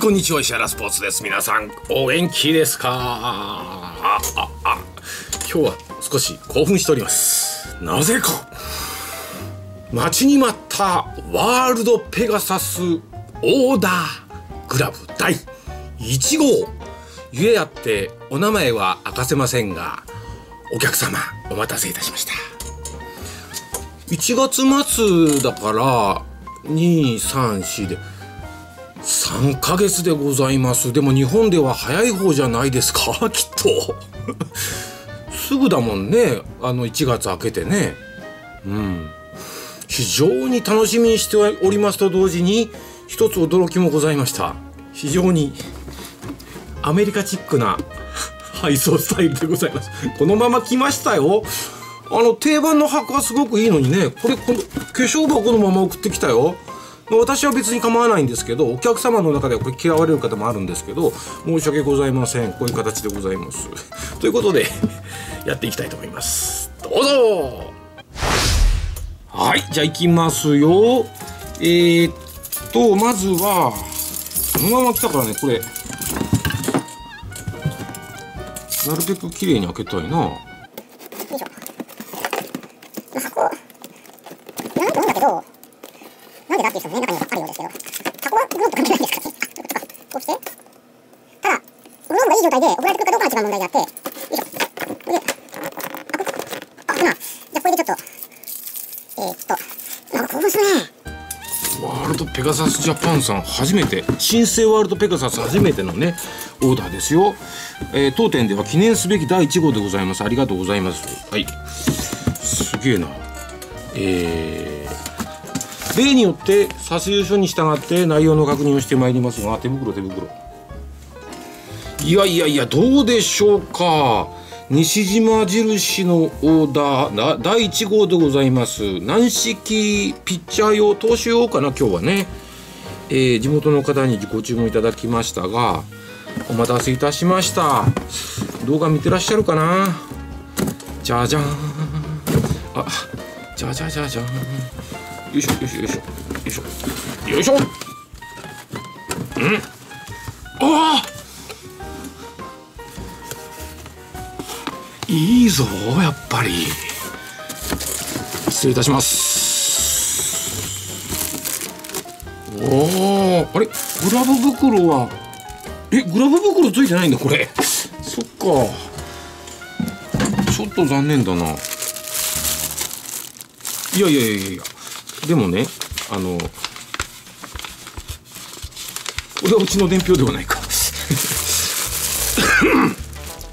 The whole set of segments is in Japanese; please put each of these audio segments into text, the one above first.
こんにちは石原スポーツです。皆さんお元気ですか？あああ今日は少し興奮しております。なぜか待ちに待ったワールドペガサスオーダーグラブ第1号。ゆえあってお名前は明かせませんがお客様お待たせいたしました。1月末だから234で。3ヶ月でございます。でも日本では早い方じゃないですか。きっと。すぐだもんね。あの1月明けてね。うん。非常に楽しみにしておりますと同時に一つ驚きもございました。非常にアメリカチックな配送スタイルでございます。このまま来ましたよ。あの定番の箱はすごくいいのにね。これこの化粧箱のまま送ってきたよ。私は別に構わないんですけどお客様の中ではこれ嫌われる方もあるんですけど申し訳ございません。こういう形でございます。ということで やっていきたいと思います。どうぞ！はいじゃあいきますよ。えー、っとまずはこのまま来たからねこれ。なるべく綺麗に開けたいなよいしょ箱なんとなんだけどなんでだっていう人もね中にはあるようですけど箱はグローブ関係ないですからねこうしてただグローブがいい状態で送られてくるかどうかが一番問題であってよいしょこれであくあなじゃあこれでちょっとえー、っとなんか興奮するね。ワールドペガサスジャパンさん初めて新生ワールドペガサス初めてのねオーダーですよ、えー、当店では記念すべき第1号でございます。ありがとうございます。はい。すげえな。えー、例によって撮影書に従って内容の確認をしてまいりますが手袋手袋。いやいやいやどうでしょうか。西島印のオーダー第1号でございます。軟式ピッチャー用投手用かな今日はね、えー、地元の方にご注文いただきましたがお待たせいたしました。動画見てらっしゃるかな？じゃじゃん。あじゃじゃじゃじゃん。よいしょよいしょよいしょよいしょよいしょ。うん。ああいいぞやっぱり。失礼いたします。おおあれ？グラブ袋は？えグラブ袋ついてないんだこれ。そっか。ちょっと残念だな。いやいやいやいや。でもねあのこれはうちの伝票ではないか。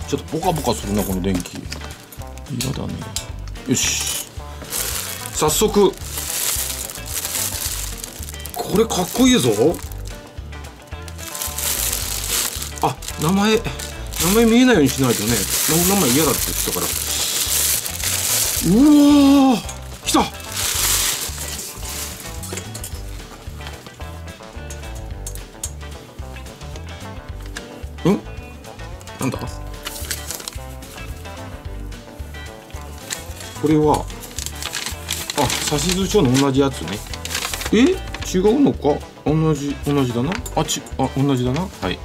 ちょっとポカポカするなこの電気。嫌だね。よし。早速。これかっこいいぞ。あ名前名前見えないようにしないとね。名前嫌だって言ってたから。うわ来たこれはあ指図書の同じやつね。え？違うのか？同じ同じだな？あちあ同じだな？はい。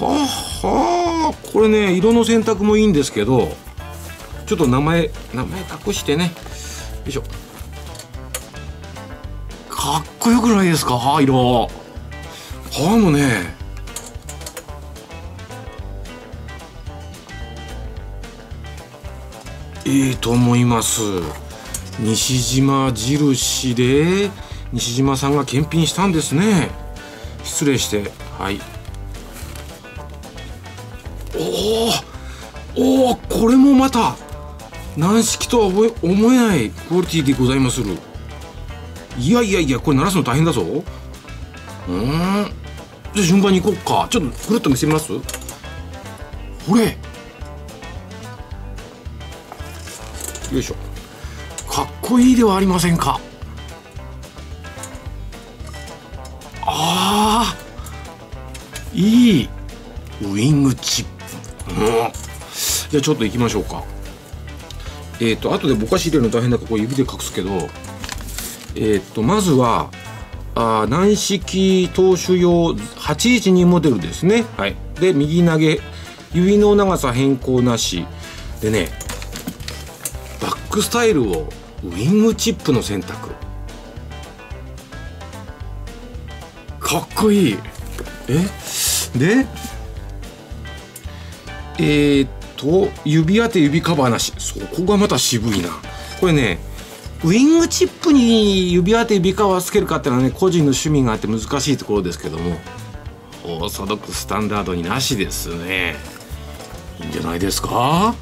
はあはあこれね色の選択もいいんですけどちょっと名前名前隠してね。よいしょ。かっこよくないですか？色。はもねいいと思います。西島印で西島さんが検品したんですね。失礼して。はい。おおおこれもまた軟式とは思えないクオリティでございまする。いやいやいやこれ鳴らすの大変だぞ。うん。じゃあ順番に行こうか。ちょっとくるっと見せます。ほれよいしょ。かっこいいではありませんか。あーいいウイングチップ、うん、じゃあちょっと行きましょうか。えっ、ー、と後でぼかし入れるの大変だからこう指で隠すけどえっ、ー、とまずはあ軟式投手用812モデルですね。はい。で右投げ。指の長さ変更なし。でねクスタイルをウィングチップの選択。かっこいい。え？で？えー、っと指当て指カバーなし。そこがまた渋いな。これねウィングチップに指当て指カバーつけるかっていうのはね個人の趣味があって難しいところですけどもオーソドックススタンダードになしですね。いいんじゃないですか？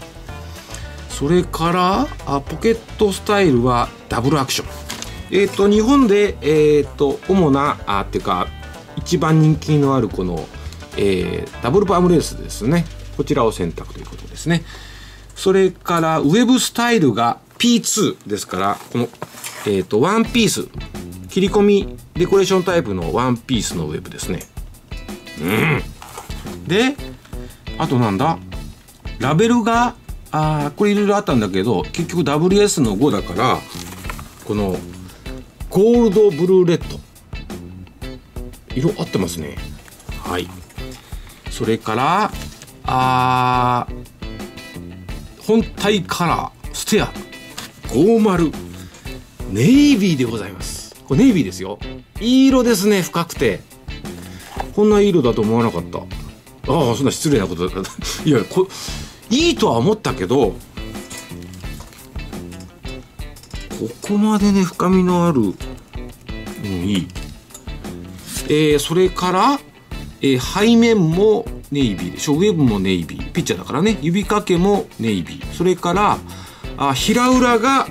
それからあポケットスタイルはダブルアクション。えっ、ー、と日本でえっ、ー、と主なあっていうか一番人気のあるこの、えー、ダブルパームレースですね。こちらを選択ということですね。それからウェブスタイルが P2 ですからこのえっ、とワンピース。切り込みデコレーションタイプのワンピースのウェブですね。うん。であとなんだ？ラベルがああこれいろいろあったんだけど結局 WS の5だからこのゴールドブルーレッド。色合ってますね。はい。それからあ本体カラーステア。50ネイビーでございます。これネイビーですよ。いい色ですね深くて。こんないい色だと思わなかった。ああそんな失礼なこと。だ いやこいいとは思ったけどここまでね深みのあるうんいい。えー、それから、えー、背面もネイビー。でしょウェブもネイビー。ピッチャーだからね。指掛けもネイビー。それからあ平裏が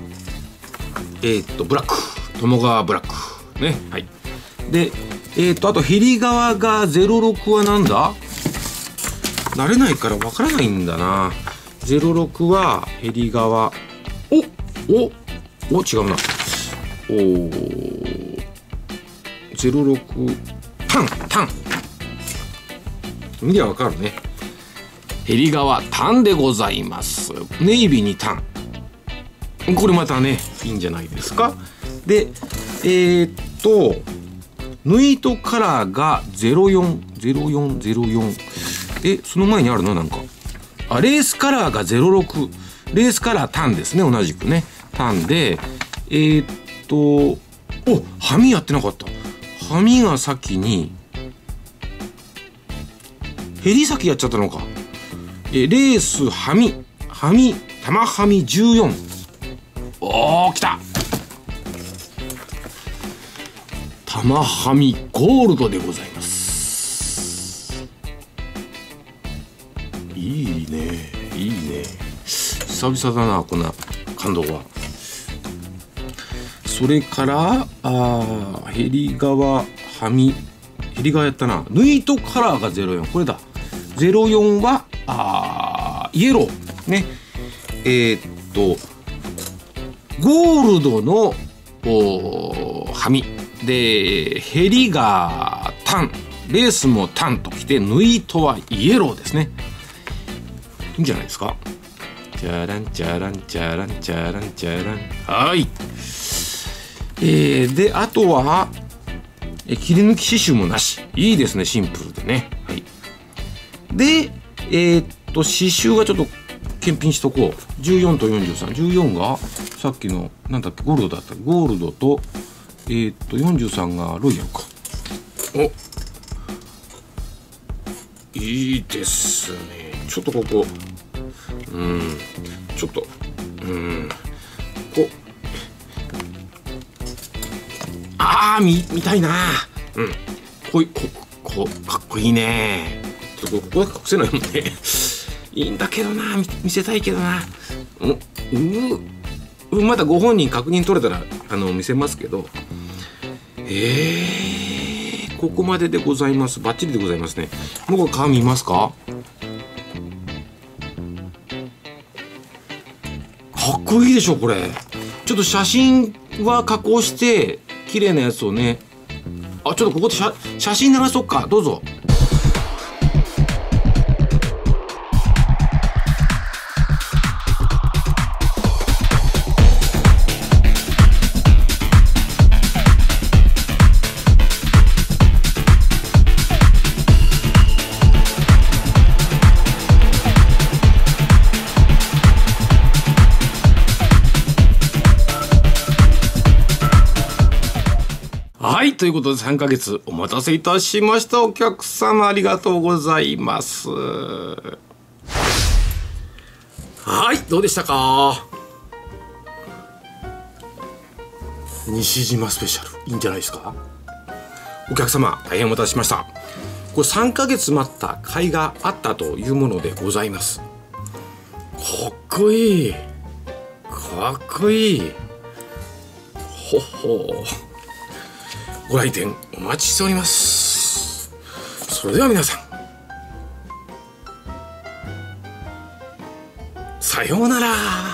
えー、っとブラック。友川ブラック。ね。はい。でえー、っとあとヘリ側が06はなんだ？慣れないからわからないんだな。06はヘリ側おおお違うな。お06タンタン。見りゃわかるね。ヘリ側タンでございます。ネイビーにタン。これまたねいいんじゃないですか。でえー、っとヌイトカラーが040404えその前にあるの？なんか。あレースカラーが06レースカラータンですね。同じくね。タンで。えー、っとおはみやってなかった。はみが先にヘリ先やっちゃったのか。えレースはみはみ玉はみ14おお来た。玉はみゴールドでございます。いいね。いいね。久々だなこんな感動は。それからあヘリ側はみヘリ側やったな。ヌイトカラーが04これだ。04はあイエロー。ね。えー、っとゴールドのはみ。でヘリがタン。レースもタンときて縫い糸はイエローですね。いいんじゃないですか？チャランチャランチャランチャランチャラン。はい。えー、であとはえ切り抜き刺繍もなし。いいですねシンプルでね。はい。でえー、っと刺繍がちょっと検品しとこう。14と4314がさっきのなんだっけゴールドだった。ゴールドとえー、っと43がロイヤルか。お。いいですね。ちょっとここ。うん。ちょっと。うん。こああ見見たいな。うん。こいここかっこいいね。ちょっとここだけ隠せないもんね。いいんだけどな。見せたいけどな。ううまだご本人確認取れたらあの見せますけど。えー、ここまででございます。バッチリでございますね。もう顔見ますか？かっこいいでしょこれ。ちょっと写真は加工して綺麗なやつをね。あちょっとここで写真流しとくか。どうぞ。ということで3ヶ月お待たせいたしました。お客様ありがとうございます。はいどうでしたか？西島スペシャルいいんじゃないですか？お客様大変お待たせしました。これ3ヶ月待った甲斐があったというものでございます。かっこいい。かっこいい。ほほご来店お待ちしております。それでは皆さんさようなら。